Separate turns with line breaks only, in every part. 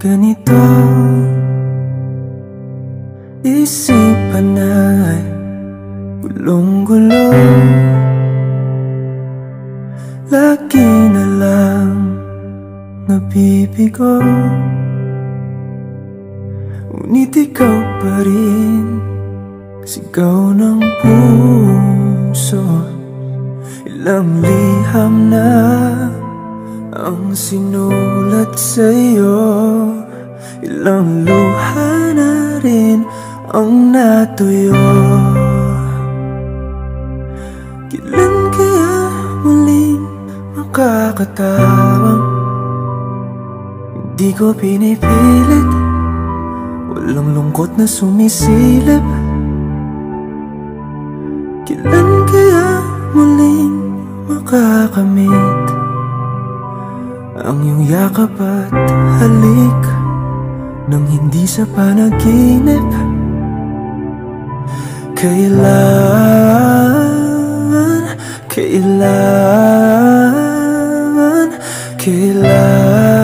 ganito Isipan ay gulong-gulo. Lagi na lang nabibigo. Ngunit ikaw pa rin Sigaw ng puso. Ilang liham na ang sinulat sa'yo Ilang luha na rin ang natuyo. Kailan kaya muling makakatawang? Hindi ko pinipilit. Walang lungkot na sumisilip. Kailan kaya muling makakamit ang iyong yakap at halik Nang hindi sa panaginip. Kailan, kailan, kailan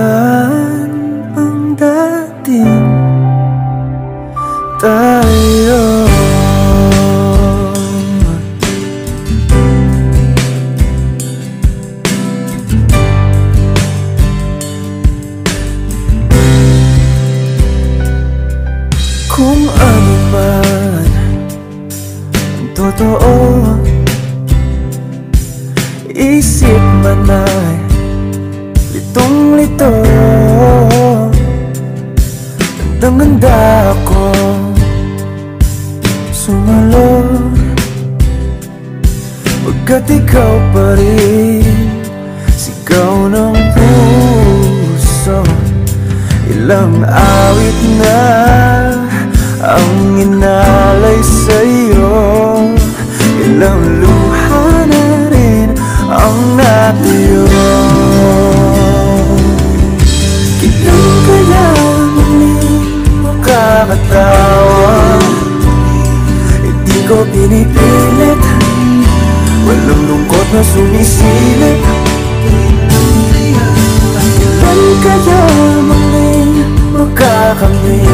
Kung ano man ang totoo. Isip man ay litong-lito Gandang-ganda ako. Sumalo. Pagkat ikaw pa rin Sigaw ng puso Ilang awit na makakatawa. Hindi ko pinipilit. Walang lungkot na sumisilip. Kailan kaya muling makakamit.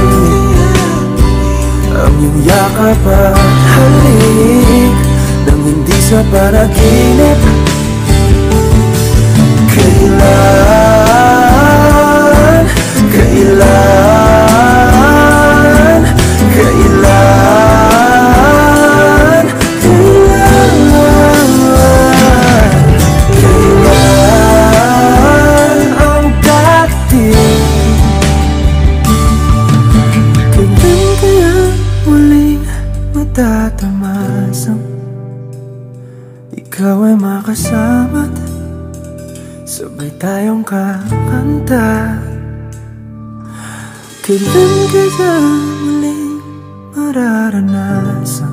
Ang iyong yakap at halik Nang hindi sa panaginip matatamasang Ikaw ay makasama't Sabay tayong kakanta. Kailan kaya muling mararanasan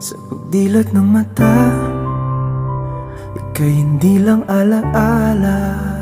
Sa pagdilat ng mata? Ika'y hindi lang alaala